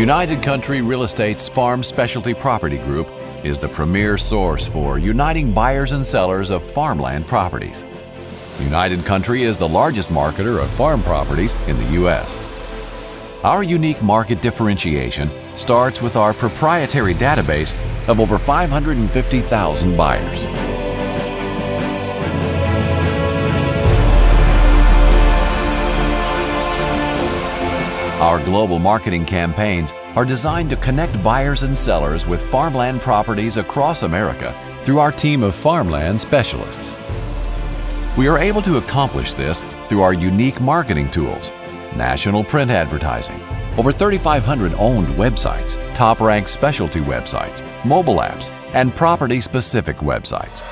United Country Real Estate's Farm Specialty Property Group is the premier source for uniting buyers and sellers of farmland properties. United Country is the largest marketer of farm properties in the U.S. Our unique market differentiation starts with our proprietary database of over 550,000 buyers. Our global marketing campaigns are designed to connect buyers and sellers with farmland properties across America through our team of farmland specialists. We are able to accomplish this through our unique marketing tools, national print advertising, over 3,500 owned websites, top-ranked specialty websites, mobile apps, and property-specific websites.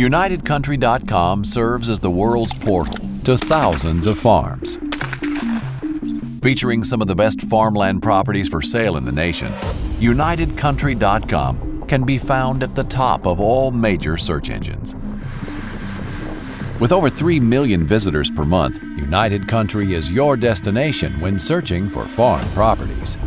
UnitedCountry.com serves as the world's portal to thousands of farms. Featuring some of the best farmland properties for sale in the nation, UnitedCountry.com can be found at the top of all major search engines. With over 3 million visitors per month, United Country is your destination when searching for farm properties.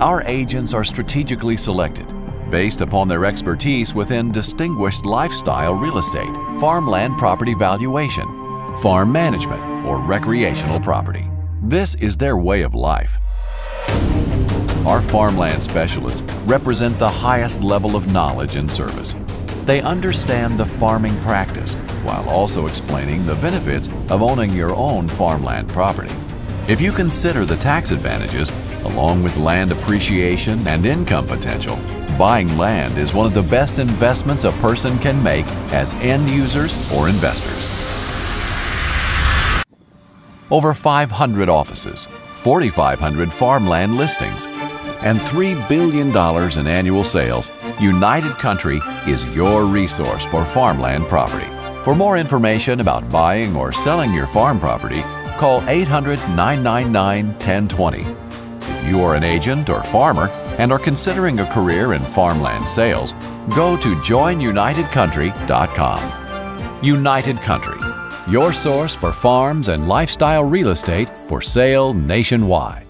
Our agents are strategically selected based upon their expertise within distinguished lifestyle real estate, farmland property valuation, farm management, or recreational property. This is their way of life. Our farmland specialists represent the highest level of knowledge and service. They understand the farming practice while also explaining the benefits of owning your own farmland property. If you consider the tax advantages, along with land appreciation and income potential, buying land is one of the best investments a person can make as end users or investors. Over 500 offices, 4,500 farmland listings, and $3 billion in annual sales, United Country is your resource for farmland property. For more information about buying or selling your farm property, call 800 999 1020. If you are an agent or farmer and are considering a career in farmland sales, go to joinunitedcountry.com. United Country, your source for farms and lifestyle real estate for sale nationwide.